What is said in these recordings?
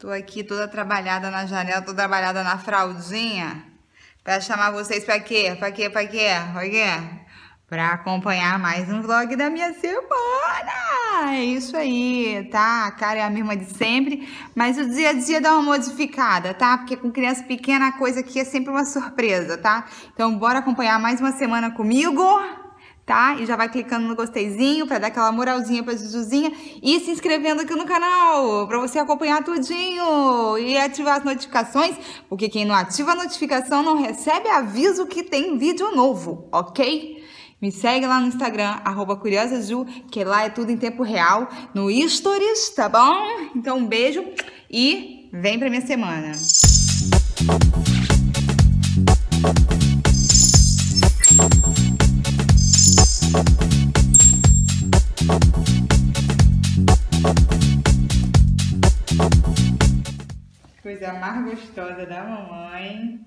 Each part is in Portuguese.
Tô aqui toda trabalhada na janela, toda trabalhada na fraldinha. Pra chamar vocês pra quê? Pra quê? Pra quê? Pra quê? Pra acompanhar mais um vlog da minha semana. É isso aí, tá? A cara é a mesma de sempre, mas o dia a dia dá uma modificada, tá? Porque com criança pequena a coisa aqui é sempre uma surpresa, tá? Então bora acompanhar mais uma semana comigo tá? E já vai clicando no gosteizinho para dar aquela moralzinha pra Jujuzinha e se inscrevendo aqui no canal para você acompanhar tudinho e ativar as notificações, porque quem não ativa a notificação não recebe aviso que tem vídeo novo, ok? Me segue lá no Instagram, arroba que lá é tudo em tempo real, no Stories, tá bom? Então um beijo e vem pra minha semana. Coisa mais gostosa da mamãe.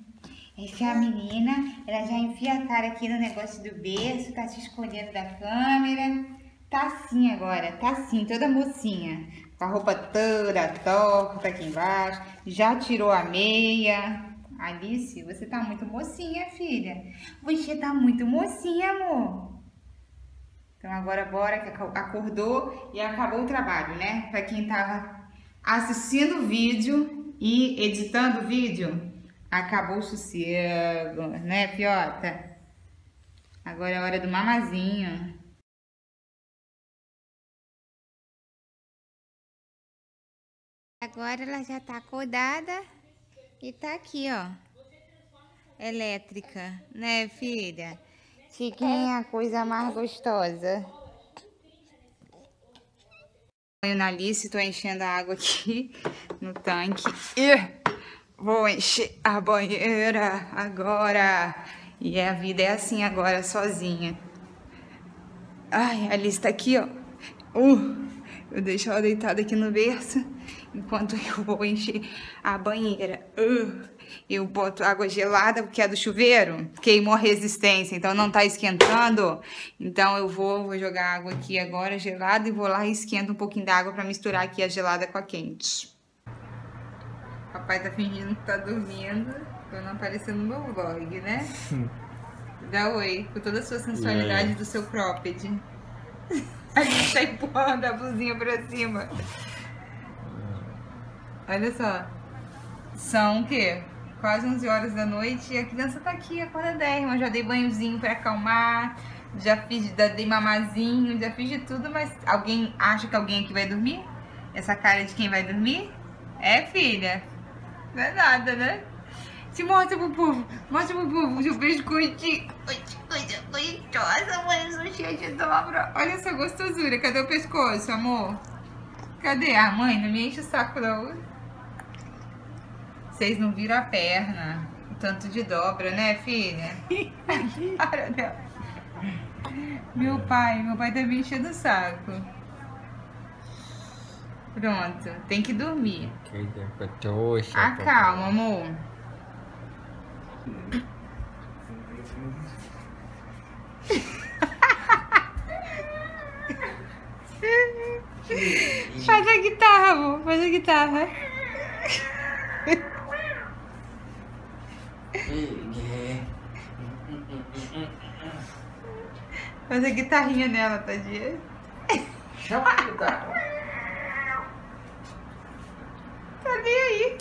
Essa é a menina, ela já enfia a cara aqui no negócio do berço, tá se escondendo da câmera. Tá assim agora, tá assim, toda mocinha. Com a roupa toda torta aqui embaixo. Já tirou a meia. Alice, você tá muito mocinha, filha. Você tá muito mocinha, amor. Então agora bora que acordou e acabou o trabalho, né? Para quem tava assistindo o vídeo e editando o vídeo, acabou o sossego, né, Fiota? Agora é hora do mamazinho. Agora ela já tá acordada e tá aqui, ó. Elétrica, né, filha? Chiquinha, a coisa mais gostosa. Eu na Alice, tô enchendo a água aqui no tanque. E vou encher a banheira agora. E a vida é assim agora, sozinha. Ai, a tá aqui, ó. Uh, eu deixo ela deitada aqui no berço enquanto eu vou encher a banheira. Uh eu boto água gelada, porque é do chuveiro, queimou a resistência, então não tá esquentando. Então eu vou, vou jogar água aqui agora gelada e vou lá e um pouquinho d'água para misturar aqui a gelada com a quente. Papai tá fingindo que tá dormindo, pra não aparecer no meu vlog, né? Dá oi, com toda a sua sensualidade é. do seu cropped. A gente tá empurrando a blusinha pra cima. Olha só. São o quê? quase 11 horas da noite e a criança tá aqui, acorda 10, mas já dei banhozinho para acalmar, já fiz, já dei mamazinho, já fiz de tudo, mas alguém acha que alguém aqui vai dormir? Essa cara de quem vai dormir? É, filha? Não é nada, né? Se mostra pro povo, mostra pro povo o seu pescoço. Coisa gostosa, mãe, eu sou cheia de dobra. Olha essa gostosura, cadê o pescoço, amor? Cadê? Ah, mãe, não me enche o saco não. Vocês não viram a perna, o tanto de dobra, né, filha? Para, Deus. Meu pai, meu pai tá me enchendo o saco. Pronto, tem que dormir. Acalma, amor. Faz a guitarra, amor. Faz a guitarra. Fazer guitarrinha nela, tadinha. Chama a guitarra. Tá nem aí.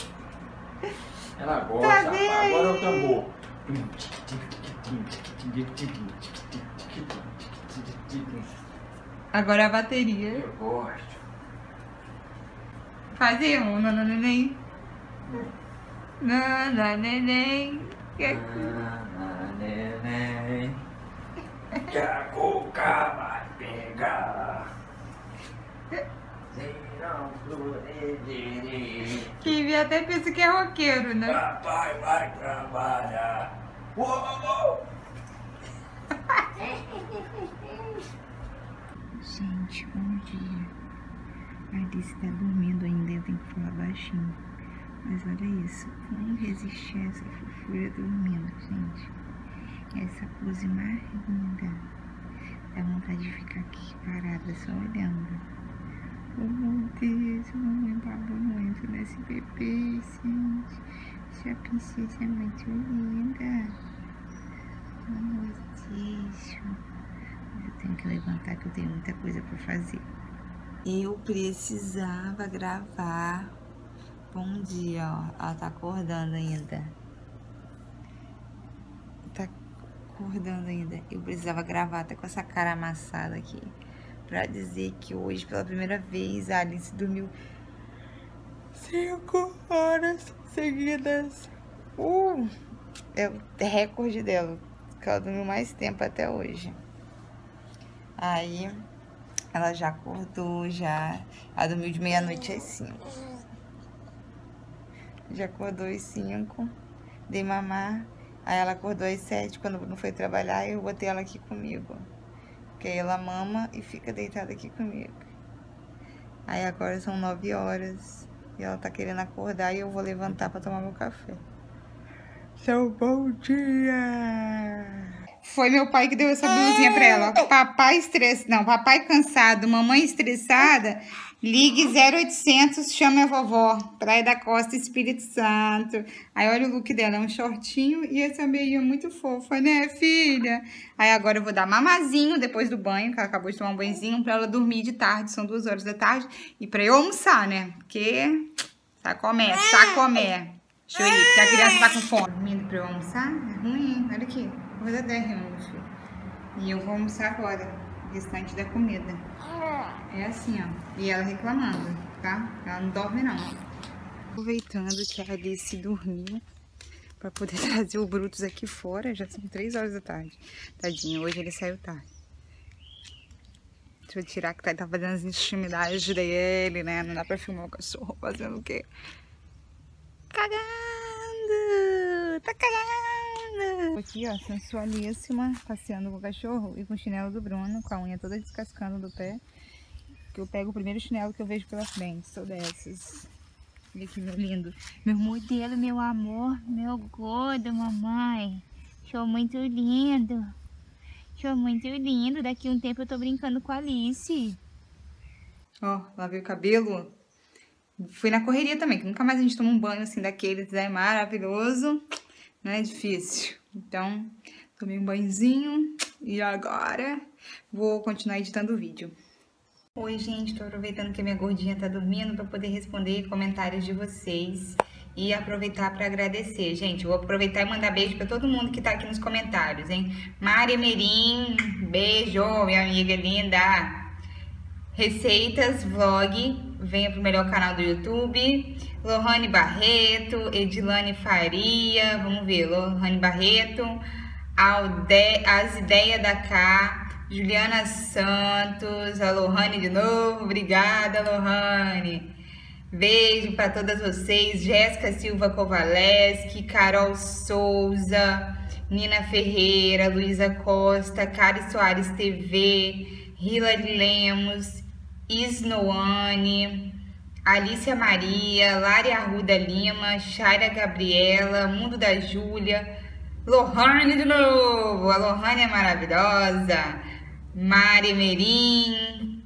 Ela gosta. Tá Agora aí. é o tambor. Agora a bateria. Eu gosto. Fazer um, não, neném. Nana, neném. Nana, neném. Que a cuca vai pegar. Kiwi até pensa que é roqueiro, né? Papai vai trabalhar. Uou! Gente, bom dia. A Alice tá dormindo ainda, eu tenho que falar baixinho. Mas olha isso, como resistir a essa fofura dormindo, gente. Essa pose mais linda. Dá vontade de ficar aqui parada, só olhando. Oh meu Deus, mamãe babou muito nesse bebê. bebê, gente. Sua princesa é muito linda. Amor, deixa. Eu tenho que levantar que eu tenho muita coisa pra fazer. Eu precisava gravar. Bom dia, ó. Ela tá acordando ainda. Tá acordando ainda. Eu precisava gravar até com essa cara amassada aqui. Pra dizer que hoje, pela primeira vez, a Alice dormiu cinco horas seguidas. Uh! É o recorde dela. Que ela dormiu mais tempo até hoje. Aí ela já acordou, já. Ela dormiu de meia-noite às 5. Já acordou às 5. Dei mamar. Aí ela acordou às 7 quando não foi trabalhar eu botei ela aqui comigo. Porque aí ela mama e fica deitada aqui comigo. Aí agora são 9 horas. E ela tá querendo acordar e eu vou levantar pra tomar meu café. Seu bom dia! Foi meu pai que deu essa blusinha pra ela. Papai estressado. Não, papai cansado, mamãe estressada. Ligue 0800, chame a vovó. Praia da Costa, Espírito Santo. Aí olha o look dela, é um shortinho e essa meia muito fofa, né, filha? Aí agora eu vou dar mamazinho depois do banho, que ela acabou de tomar um banhozinho, pra ela dormir de tarde, são duas horas da tarde. E pra eu almoçar, né? Porque sacomé, sacomé. Deixa eu ir, porque a criança tá com fome. Dormindo pra eu almoçar? É ruim, olha aqui. Coisa 10 meu filho. E eu vou almoçar agora, restante da comida. É assim, ó. E ela reclamando, tá? Ela não dorme, não. Aproveitando que a Alice dormiu, pra poder trazer o Brutus aqui fora. Já são 3 horas da tarde. Tadinho, hoje ele saiu tarde. Deixa eu tirar que tá, tá fazendo as intimidades dele, né? Não dá pra filmar o cachorro fazendo o quê? Cagando! Tá cagando! Aqui, ó, sensualíssima, passeando com o cachorro e com o chinelo do Bruno, com a unha toda descascando do pé. Que eu pego o primeiro chinelo que eu vejo pela frente, sou dessas. Olha aqui, meu lindo. Meu modelo, meu amor, meu gordo, mamãe. Show muito lindo. Show muito lindo. Daqui um tempo eu tô brincando com a Alice. Ó, lavei o cabelo. Fui na correria também, que nunca mais a gente toma um banho assim daqueles, é maravilhoso. Não é difícil. Então, tomei um banhozinho e agora vou continuar editando o vídeo. Oi, gente, tô aproveitando que a minha gordinha tá dormindo para poder responder comentários de vocês e aproveitar para agradecer. Gente, vou aproveitar e mandar beijo para todo mundo que tá aqui nos comentários, hein? Mari Merim, beijo, minha amiga linda. Receitas, vlog, venha pro melhor canal do YouTube. Lohane Barreto, Edilane Faria, vamos ver, Lohane Barreto, Alde, As Ideias da Cá, Juliana Santos, a Lohane de novo, obrigada Lohane. Beijo para todas vocês, Jéssica Silva Kovaleski, Carol Souza, Nina Ferreira, Luísa Costa, Cari Soares TV, Hilary Lemos, Isnoane, Alicia Maria, Lari Arruda Lima, Shaira Gabriela, Mundo da Júlia, Lohane de novo, a Lohane é maravilhosa, Mari Merim,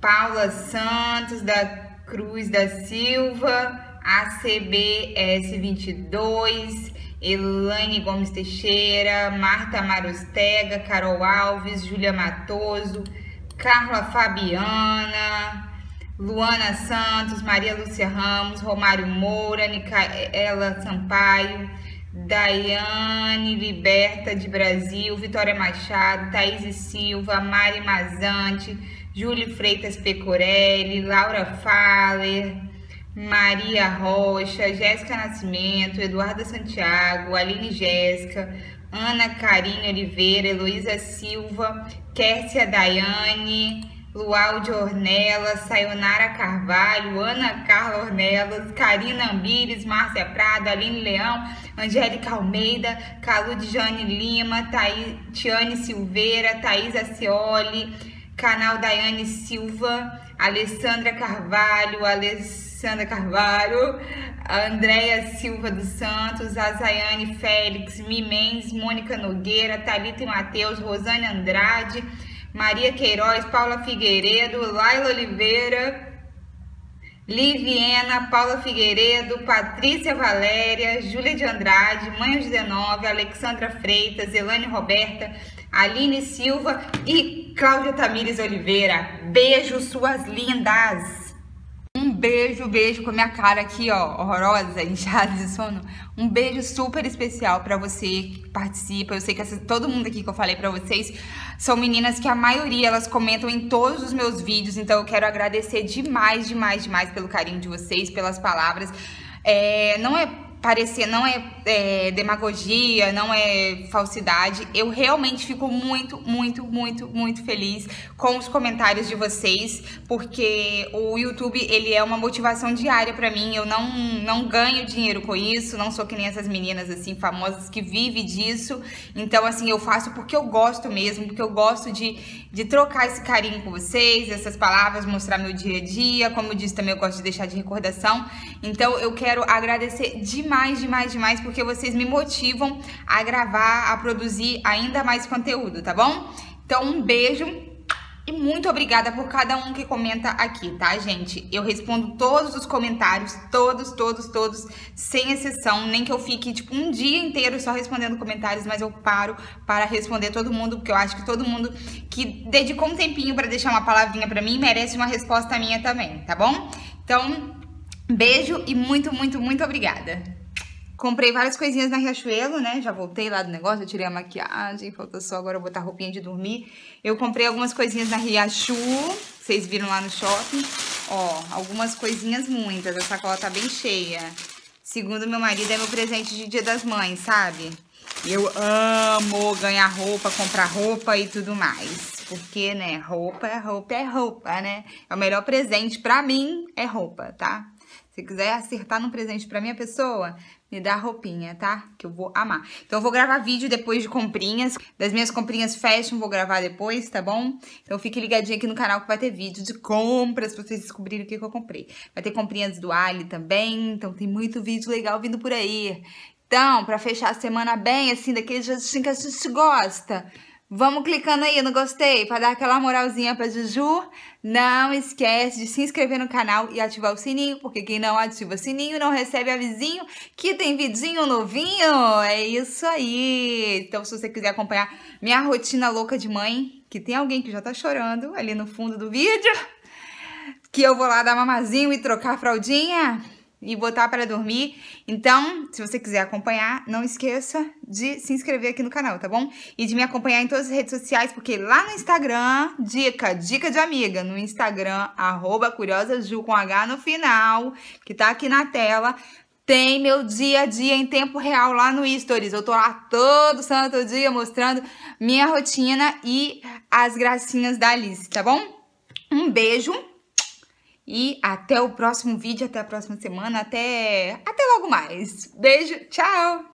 Paula Santos da Cruz da Silva, ACBS22, Elaine Gomes Teixeira, Marta Marostega, Carol Alves, Júlia Matoso, Carla Fabiana, Luana Santos, Maria Lúcia Ramos, Romário Moura, Nicaela Sampaio, Daiane Liberta de Brasil, Vitória Machado, Thaís Silva, Mari Mazante, Júlio Freitas Pecorelli, Laura Faller, Maria Rocha, Jéssica Nascimento, Eduarda Santiago, Aline Jéssica, Ana Karine Oliveira, Heloísa Silva, Kércia Daiane, Lualde Ornelas, Sayonara Carvalho, Ana Carla Ornelas, Karina Ambires, Márcia Prado, Aline Leão, Angélica Almeida, Calude Jane Lima, Tiane Silveira, Thaís Acioli, canal Daiane Silva, Alessandra Carvalho, Alessandra Carvalho, Andréia Silva dos Santos, Azaiane Félix, Mimens, Mônica Nogueira, Thalita e Matheus, Rosane Andrade, Maria Queiroz, Paula Figueiredo, Laila Oliveira, Liviena, Paula Figueiredo, Patrícia Valéria, Júlia de Andrade, Manhos 19, Alexandra Freitas, Elane Roberta, Aline Silva e Cláudia Tamires Oliveira. Beijo, suas lindas! Beijo, beijo com a minha cara aqui, ó, horrorosa, inchada de sono. Um beijo super especial para você que participa. Eu sei que essa, todo mundo aqui que eu falei para vocês são meninas que a maioria elas comentam em todos os meus vídeos, então eu quero agradecer demais, demais, demais pelo carinho de vocês, pelas palavras. É, não é parecer, não é, é, demagogia, não é falsidade. Eu realmente fico muito, muito, muito, muito feliz com os comentários de vocês, porque o YouTube, ele é uma motivação diária para mim. Eu não, não ganho dinheiro com isso, não sou que nem essas meninas assim famosas que vivem disso. Então, assim, eu faço porque eu gosto mesmo, porque eu gosto de, de trocar esse carinho com vocês, essas palavras, mostrar meu dia a dia. Como eu disse também, eu gosto de deixar de recordação. Então, eu quero agradecer demais demais, demais, demais, porque vocês me motivam a gravar, a produzir ainda mais conteúdo, tá bom? Então, um beijo e muito obrigada por cada um que comenta aqui, tá, gente? Eu respondo todos os comentários, todos, todos, todos, sem exceção. Nem que eu fique, tipo, um dia inteiro só respondendo comentários, mas eu paro para responder todo mundo, porque eu acho que todo mundo que dedicou um tempinho para deixar uma palavrinha para mim merece uma resposta minha também, tá bom? Então, beijo e muito, muito, muito obrigada. Comprei várias coisinhas na Riachuelo, né? Já voltei lá do negócio, eu tirei a maquiagem, falta só agora botar a roupinha de dormir. Eu comprei algumas coisinhas na Riachu, vocês viram lá no shopping. Ó, algumas coisinhas muitas, a sacola tá bem cheia. Segundo meu marido, é meu presente de dia das mães, sabe? Eu amo ganhar roupa, comprar roupa e tudo mais. Porque, né, roupa é roupa é roupa, né? É o melhor presente pra mim é roupa, tá? Se quiser acertar num presente pra minha pessoa, me dá roupinha, tá? Que eu vou amar. Então eu vou gravar vídeo depois de comprinhas, das minhas comprinhas fashion, vou gravar depois, tá bom? Então fique ligadinho aqui no canal que vai ter vídeo de compras pra vocês descobrirem o que, que eu comprei. Vai ter comprinhas do Ali também, então tem muito vídeo legal vindo por aí. Então, pra fechar a semana bem, assim, daquele jeitinho que a gente gosta, Vamos clicando aí no gostei para dar aquela moralzinha pra Juju. Não esquece de se inscrever no canal e ativar o sininho, porque quem não ativa o sininho não recebe avisinho que tem vidinho novinho. É isso aí. Então, se você quiser acompanhar minha rotina louca de mãe, que tem alguém que já tá chorando ali no fundo do vídeo, que eu vou lá dar mamazinho e trocar fraldinha, e botar para dormir. Então, se você quiser acompanhar, não esqueça de se inscrever aqui no canal, tá bom? E de me acompanhar em todas as redes sociais, porque lá no Instagram, dica, dica de amiga, no Instagram, arroba curiosaju com H no final, que tá aqui na tela, tem meu dia a dia em tempo real lá no Stories. Eu tô lá todo santo dia mostrando minha rotina e as gracinhas da Alice, tá bom? Um beijo e até o próximo vídeo, até a próxima semana, até, até logo mais. Beijo, tchau!